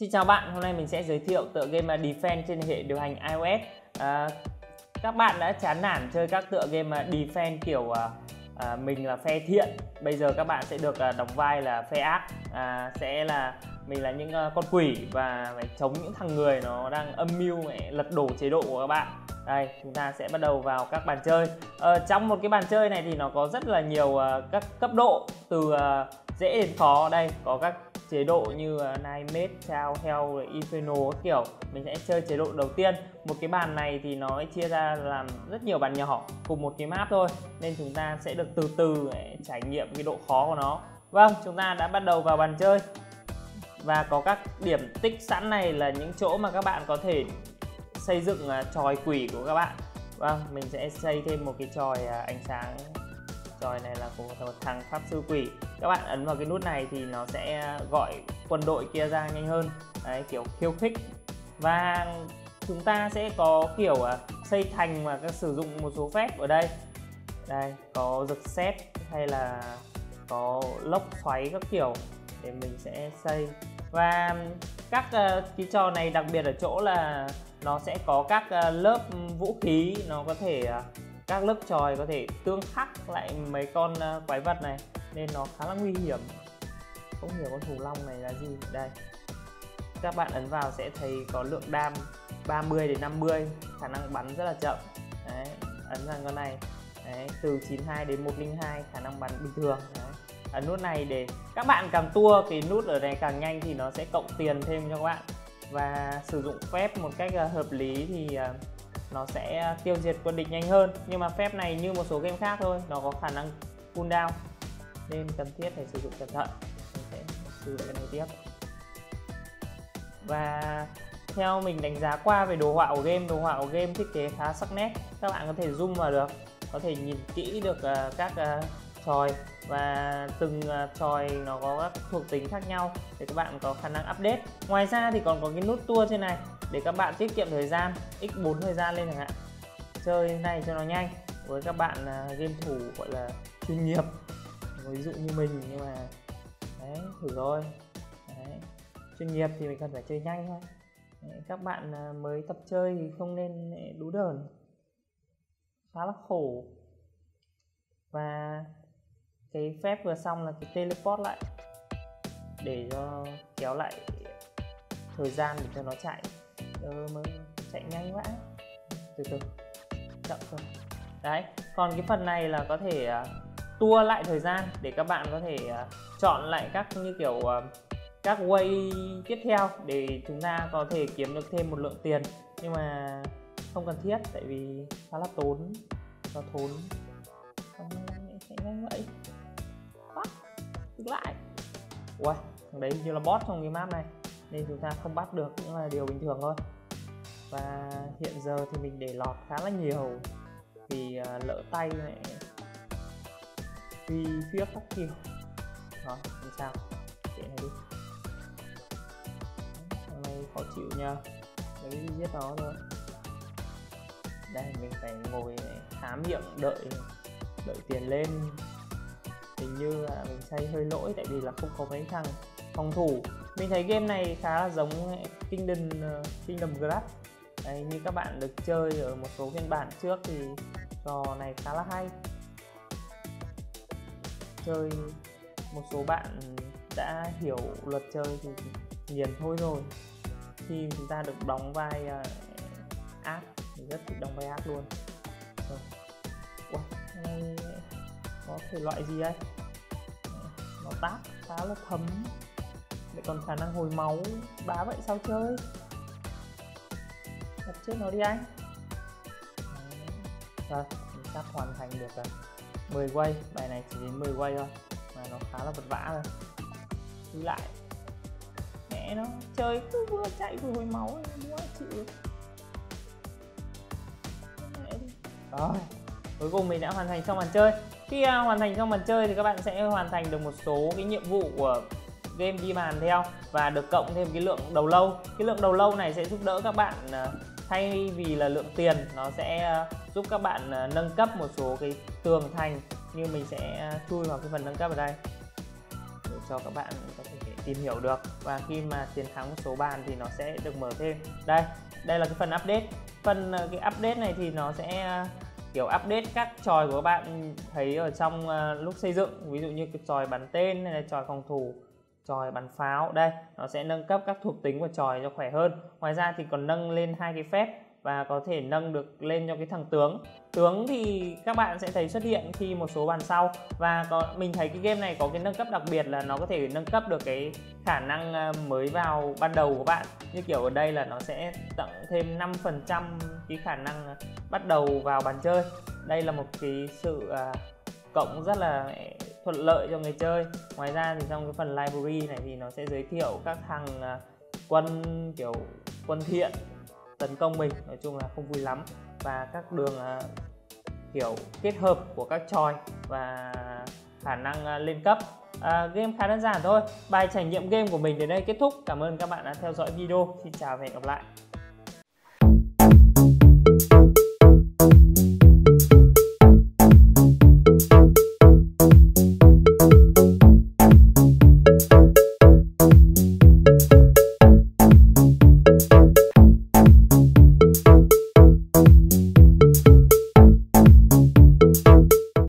Xin chào bạn, hôm nay mình sẽ giới thiệu tựa game Defense trên hệ điều hành iOS. À, các bạn đã chán nản chơi các tựa game Defense kiểu à, à, mình là phe thiện. Bây giờ các bạn sẽ được à, đóng vai là phe ác. À, sẽ là mình là những à, con quỷ và phải chống những thằng người nó đang âm mưu lật đổ chế độ của các bạn. Đây, chúng ta sẽ bắt đầu vào các bàn chơi. Ờ, trong một cái bàn chơi này thì nó có rất là nhiều uh, các cấp độ từ uh, dễ đến khó. Đây có các chế độ như à, Nightmare, Chao, Hell, Inferno kiểu. Mình sẽ chơi chế độ đầu tiên. Một cái bàn này thì nó chia ra làm rất nhiều bàn nhỏ cùng một cái map thôi. Nên chúng ta sẽ được từ từ để trải nghiệm cái độ khó của nó. Vâng chúng ta đã bắt đầu vào bàn chơi. Và có các điểm tích sẵn này là những chỗ mà các bạn có thể xây dựng à, tròi quỷ của các bạn. Vâng mình sẽ xây thêm một cái tròi ánh sáng rồi này là của một thằng pháp sư quỷ. Các bạn ấn vào cái nút này thì nó sẽ gọi quân đội kia ra nhanh hơn. Đấy kiểu khiêu khích. Và chúng ta sẽ có kiểu à, xây thành và các sử dụng một số phép ở đây. Đây có giật xét hay là có lốc xoáy các kiểu để mình sẽ xây. Và các uh, cái trò này đặc biệt ở chỗ là nó sẽ có các uh, lớp vũ khí. Nó có thể uh, các lớp tròi có thể tương khắc lại mấy con ờ, quái vật này nên nó khá là nguy hiểm. Không hiểu con thù long này là gì. Đây. Các bạn ấn vào sẽ thấy có lượng đam 30 đến 50 khả năng bắn rất là chậm. Đấy, ấn vào con này. Đấy, từ 92 đến 102 khả năng bắn bình thường. Đấy. ấn nút này để các bạn càng tua cái nút ở này càng nhanh thì nó sẽ cộng tiền thêm cho các bạn. Và sử dụng phép một cách ờ, hợp lý thì uh, nó sẽ tiêu diệt quân địch nhanh hơn. Nhưng mà phép này như một số game khác thôi, nó có khả năng cooldown nên cần thiết phải sử dụng cẩn thận. Mình sẽ sử dụng cái này tiếp. Và theo mình đánh giá qua về đồ họa của game, đồ họa của game thiết kế khá sắc nét. Các bạn có thể zoom vào được, có thể nhìn kỹ được ờ, các ờ, choi tròi và từng à, choi tròi nó có các thuộc tính khác nhau để các bạn có khả năng update. Ngoài ra thì còn có cái nút tua trên này để các bạn tiết kiệm thời gian x4 thời gian lên chẳng hạn. Chơi này cho nó nhanh với các bạn à, game thủ gọi là chuyên nghiệp. Ví dụ như mình nhưng mà đấy thử rồi đấy. chuyên nghiệp thì mình cần phải chơi nhanh thôi. Đấy, các bạn à, mới tập chơi thì không nên đú đờn. Khá là khổ. Và cái phép vừa xong là cái teleport lại để cho kéo lại thời gian để cho nó chạy. Ờ, mới chạy nhanh vãi. Từ từ chậm thôi. Đấy còn cái phần này là có thể à, uh, tua lại thời gian để các bạn có thể uh, chọn lại các như kiểu uh, các way tiếp theo để chúng ta có thể kiếm được thêm một lượng tiền. Nhưng mà không cần thiết tại vì khá là tốn và thốn không chạy nhanh vậy bắt. Đứng lại. Ui thằng đấy như là boss trong cái map này. Nên chúng ta không bắt được cũng là điều bình thường thôi. Và hiện giờ thì mình để lọt khá là nhiều. Vì uh, lỡ tay này vì phía các kiểu đó làm sao? Để này đi. Hôm nay khó chịu nha để đi giết nó thôi. Đây mình phải ngồi há miệng đợi đợi tiền lên hình như là mình xây hơi lỗi tại vì là không có mấy thằng phòng thủ mình thấy game này khá là giống Kingdom uh, Kingdom Grass Đấy, như các bạn được chơi ở một số phiên bản trước thì trò này khá là hay chơi một số bạn đã hiểu luật chơi thì nghiền thôi rồi khi chúng ta được đóng vai uh, ác thì rất thích đóng vai ác luôn rồi. Wow có thể loại gì đây? Nó tác khá là thấm. Lại còn khả năng hồi máu bá vậy sao chơi? Đặt chết nó đi anh. Rồi, mình sắp hoàn thành được à, rồi 10 quay, bài này chỉ đến 10 quay thôi Mà nó khá là vật vã rồi. Đi lại. Mẹ nó, chơi cứ vừa chạy vừa hồi máu quá chịu Rồi, cuối cùng mình đã hoàn thành xong màn chơi khi uh, hoàn thành xong màn chơi thì các bạn sẽ hoàn thành được một số cái nhiệm vụ của game đi bàn theo và được cộng thêm cái lượng đầu lâu. Cái lượng đầu lâu này sẽ giúp đỡ các bạn uh, thay vì là lượng tiền nó sẽ uh, giúp các bạn uh, nâng cấp một số cái tường thành như mình sẽ uh, chui vào cái phần nâng cấp ở đây. Để cho các bạn có thể tìm hiểu được và khi mà chiến thắng một số bàn thì nó sẽ được mở thêm. Đây đây là cái phần update. Phần cái update này thì nó sẽ kiểu update các tròi của các bạn thấy ở trong uh, lúc xây dựng. Ví dụ như cái tròi bắn tên hay là tròi phòng thủ tròi bắn pháo. Đây nó sẽ nâng cấp các thuộc tính của tròi cho khỏe hơn. Ngoài ra thì còn nâng lên hai cái phép và có thể nâng được lên cho cái thằng tướng. Tướng thì các bạn sẽ thấy xuất hiện khi một số bàn sau. Và có mình thấy cái game này có cái nâng cấp đặc biệt là nó có thể nâng cấp được cái khả năng ờ, mới vào ban đầu của bạn. Như kiểu ở đây là nó sẽ tặng thêm 5% cái khả năng à, bắt đầu vào bàn chơi. Đây là một cái sự à, cộng rất là à, thuận lợi cho người chơi. Ngoài ra thì trong cái phần library này thì nó sẽ giới thiệu các thằng quân kiểu quân thiện tấn công mình. Nói chung là không vui lắm. Và các đường kiểu kết hợp của các tròi và khả năng lên cấp. À, game khá đơn giản thôi. Bài trải nghiệm game của mình đến đây kết thúc. Cảm ơn các bạn đã theo dõi video. Xin chào và hẹn gặp lại.